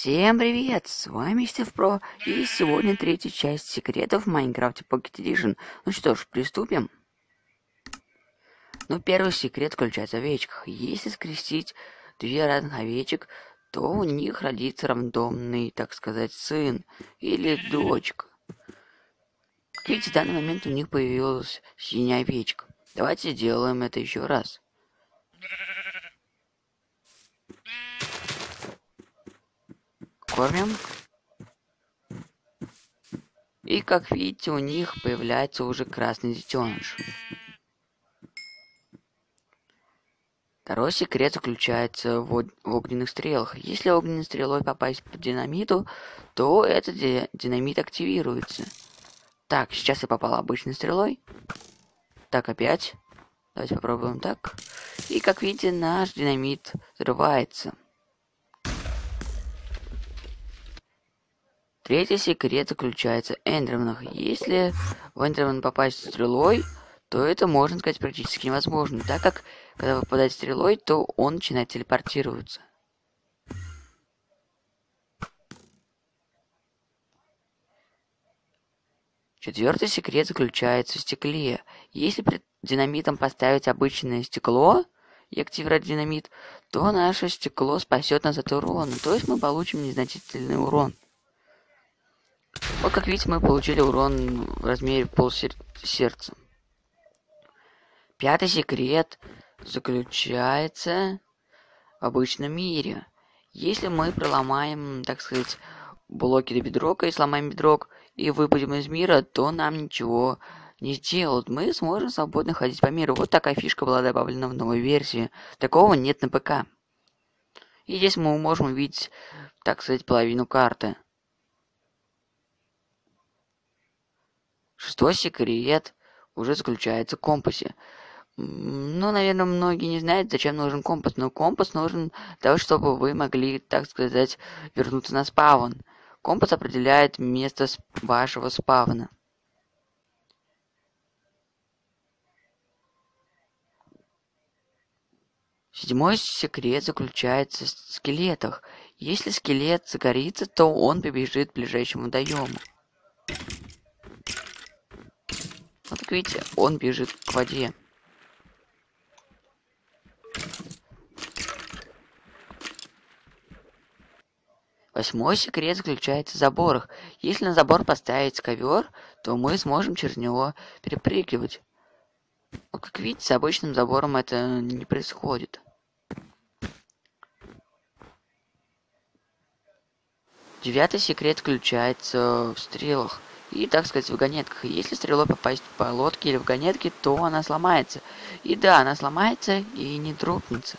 Всем привет! С вами Стив Про, и сегодня третья часть секретов в Майнкрафте Pocket Edition. Ну что ж, приступим. Ну, первый секрет включается в овечках. Если скрестить две разных овечек, то у них родится рандомный, так сказать, сын или дочка. Как видите, в данный момент у них появилась синяя овечка. Давайте сделаем это еще раз. Кормим. И как видите, у них появляется уже красный детеныш. Второй секрет заключается в, в огненных стрелах. Если огненной стрелой попасть под динамиту, то этот динамит активируется. Так, сейчас я попал обычной стрелой. Так, опять. Давайте попробуем так. И как видите, наш динамит взрывается. Третий секрет заключается в Эндерманах. Если в Эндерман попасть стрелой, то это, можно сказать, практически невозможно, так как, когда вы стрелой, то он начинает телепортироваться. Четвертый секрет заключается в стекле. Если перед динамитом поставить обычное стекло и активировать динамит, то наше стекло спасет нас от урона, то есть мы получим незначительный урон. Вот как видите, мы получили урон в размере пол сердца. Пятый секрет заключается в обычном мире. Если мы проломаем, так сказать, блоки до бедрока и сломаем бедрок и выпадем из мира, то нам ничего не сделают. Мы сможем свободно ходить по миру. Вот такая фишка была добавлена в новой версии. Такого нет на ПК. И здесь мы можем увидеть, так сказать, половину карты. Шестой секрет уже заключается в компасе. Ну, наверное, многие не знают, зачем нужен компас, но компас нужен для того, чтобы вы могли, так сказать, вернуться на спаун. Компас определяет место вашего спавна. Седьмой секрет заключается в скелетах. Если скелет загорится, то он побежит к ближайшему водоему. Вот как видите, он бежит к воде. Восьмой секрет заключается в заборах. Если на забор поставить ковер, то мы сможем через него перепрыгивать. Но, как видите, с обычным забором это не происходит. Девятый секрет заключается в стрелах и, так сказать, в вагонетках. Если стрелой попасть по лодке или в вагонетке, то она сломается. И да, она сломается и не дропнется.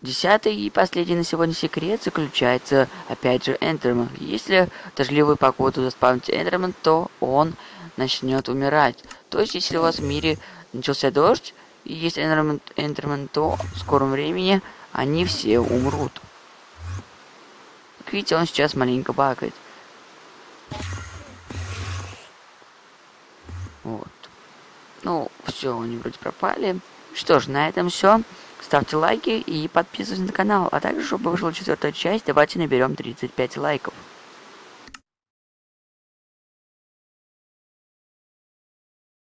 Десятый и последний на сегодня секрет заключается, опять же, Эндерман. Если в дождливую погоду заспавнить Эндерман, то он начнет умирать. То есть, если у вас в мире начался дождь, и есть Эндерман, Эндерман то в скором времени они все умрут. Как видите, он сейчас маленько бакает. Вот. Ну, все, они вроде пропали. Что ж, на этом все. Ставьте лайки и подписывайтесь на канал. А также, чтобы вышла четвертая часть, давайте наберем 35 лайков.